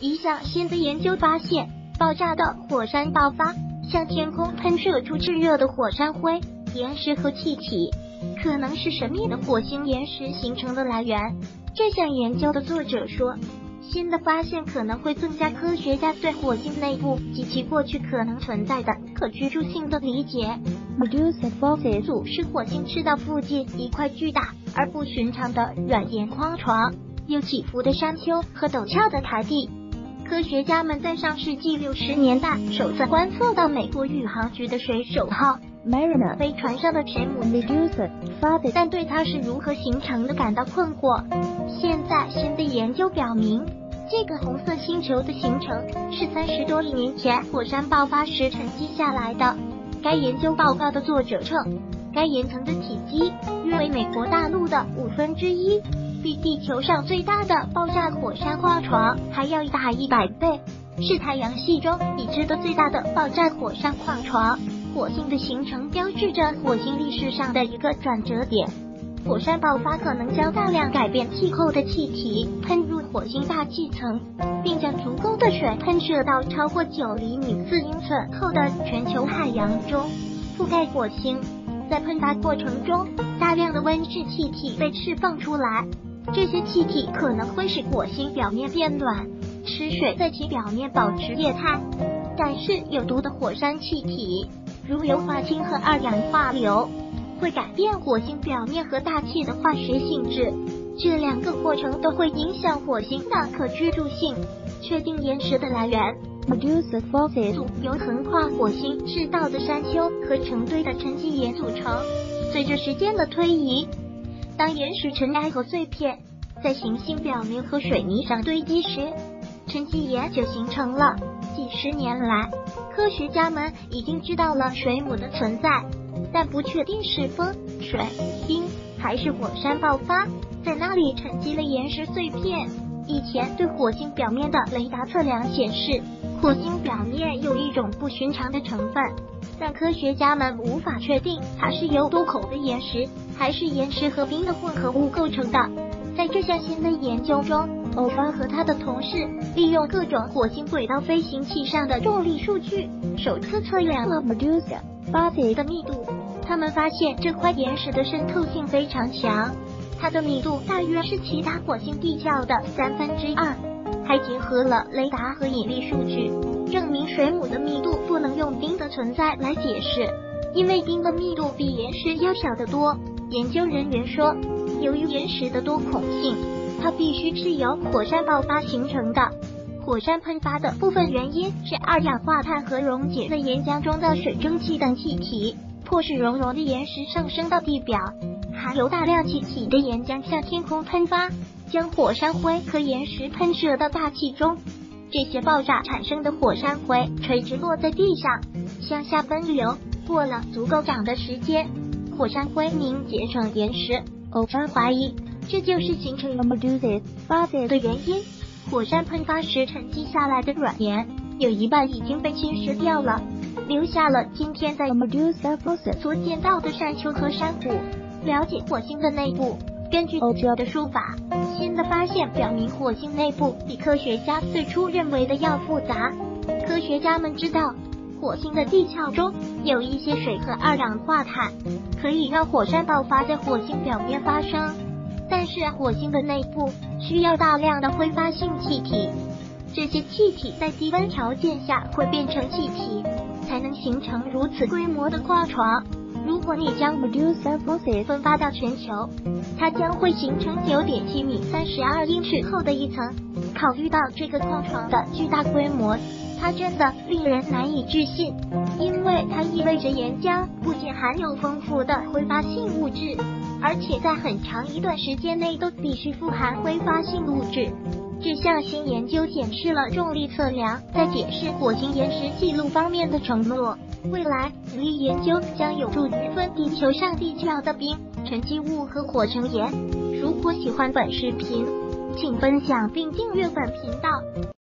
一项新的研究发现，爆炸的火山爆发向天空喷射出炙热的火山灰、岩石和气体，可能是神秘的火星岩石形成的来源。这项研究的作者说，新的发现可能会增加科学家对火星内部及其过去可能存在的可居住性的理解。Medusa f o s s i l 是火星赤道附近一块巨大而不寻常的软岩矿床，有起伏的山丘和陡峭的台地。科学家们在上世纪六十年代首次观测到美国宇航局的水手号 Mariner 飞船上的水母，Medusa 但对它是如何形成的感到困惑。现在新的研究表明，这个红色星球的形成是三十多亿年前火山爆发时沉积下来的。该研究报告的作者称，该岩层的体积约为美国大陆的五分之一，比地球上最大的爆炸火山矿床还要大一百倍，是太阳系中已知的最大的爆炸火山矿床。火星的形成标志着火星历史上的一个转折点。火山爆发可能将大量改变气候的气体喷入火星大气层，并将足够的水喷射到超过九厘米四英寸厚的全球海洋中，覆盖火星。在喷发过程中，大量的温室气体被释放出来，这些气体可能会使火星表面变暖，使水在其表面保持液态。但是有毒的火山气体，如硫化氢和二氧化硫，会改变火星表面和大气的化学性质。这两个过程都会影响火星的可居住性。确定岩石的来源，Medusa fossils 组由横跨火星赤道的山丘和成堆的沉积岩组成。随着时间的推移，当岩石尘埃和碎片在行星表面和水泥上堆积时，沉积岩就形成了。几十年来，科学家们已经知道了水母的存在，但不确定是风、水、冰还是火山爆发在那里沉积了岩石碎片。以前对火星表面的雷达测量显示，火星表面有一种不寻常的成分，但科学家们无法确定它是由多孔的岩石还是岩石和冰的混合物构成的。在这项新的研究中，欧巴和他的同事利用各种火星轨道飞行器上的重力数据，首次测量了 Medusa fossils 的密度。他们发现这块岩石的渗透性非常强，它的密度大约是其他火星地壳的三分之二。还结合了雷达和引力数据，证明水母的密度不能用冰的存在来解释，因为冰的密度比岩石要小得多。研究人员说，由于岩石的多孔性，它必须是由火山爆发形成的。火山喷发的部分原因是二氧化碳和溶解在岩浆中的水蒸气等气体，迫使熔融的岩石上升到地表。含有大量气体的岩浆向天空喷发，将火山灰和岩石喷射到大气中。这些爆炸产生的火山灰垂直落在地上，向下奔流。过了足够长的时间，火山灰凝结成岩石。欧巴怀疑这就是形成 Medusa fossils 的原因。火山喷发时沉积下来的软岩，有一半已经被侵蚀掉了，留下了今天在 Medusa fossils 所见到的山丘和山谷。了解火星的内部，根据欧的说法，新的发现表明火星内部比科学家最初认为的要复杂。科学家们知道，火星的地壳中有一些水和二氧化碳，可以让火山爆发在火星表面发生。但是火星的内部需要大量的挥发性气体，这些气体在低温条件下会变成气体，才能形成如此规模的矿床。如果你将 Medusa fossils 分发到全球，它将会形成九点七米、三十二英尺厚的一层。考虑到这个矿床的巨大规模，它真的令人难以置信，因为它意味着岩浆不仅含有丰富的挥发性物质，而且在很长一段时间内都必须富含挥发性物质。这项新研究显示了重力测量在解释火星岩石记录方面的承诺。未来，此类研究将有助于分地球上地壳的冰、沉积物和火成岩。如果喜欢本视频，请分享并订阅本频道。